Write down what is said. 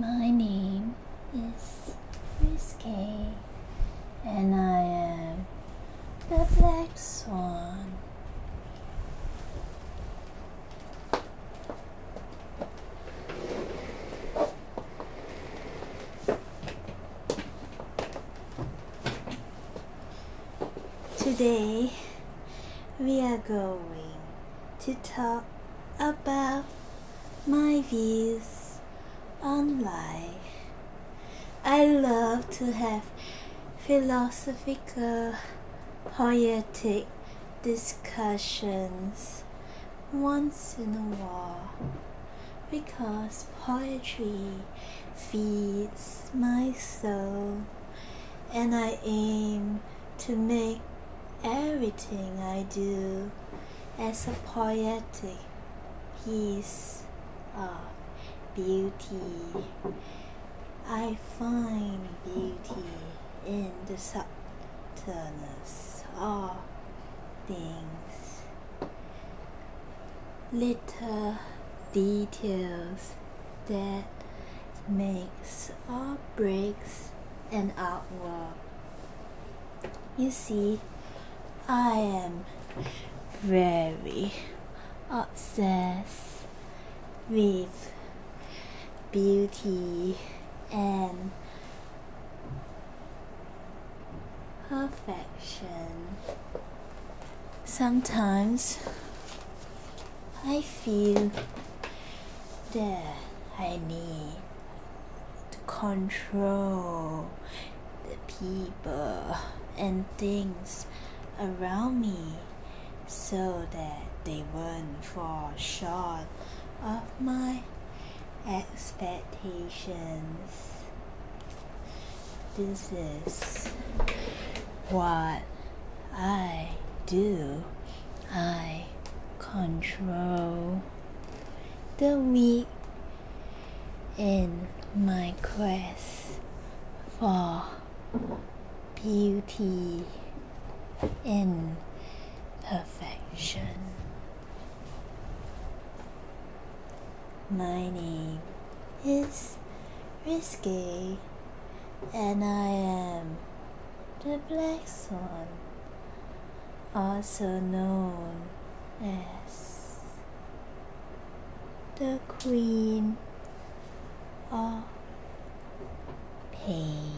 My name is Risque, and I am the Black Swan. Today, we are going to talk about my views on life. I love to have philosophical, poetic discussions once in a while because poetry feeds my soul and I aim to make everything I do as a poetic piece of beauty. I find beauty in the subtleness of things, little details that makes or breaks an artwork. You see, I am very obsessed with beauty and perfection. Sometimes I feel that I need to control the people and things around me so that they won't fall short of my expectations. This is what I do. I control the weak in my quest for beauty and perfection. My name is Risque, and I am the Black Swan, also known as the Queen of Pain.